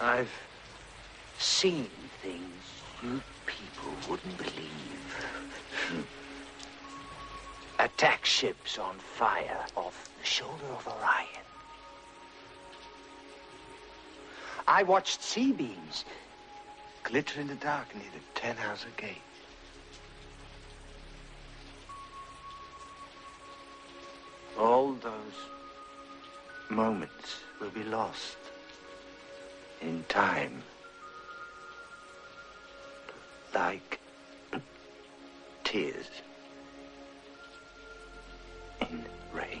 I've seen things you people wouldn't believe. Attack ships on fire off the shoulder of Orion. I watched C-beams glitter in the dark near the Tannhäuser Gate. All those moments will be lost in time. Like tears in rain.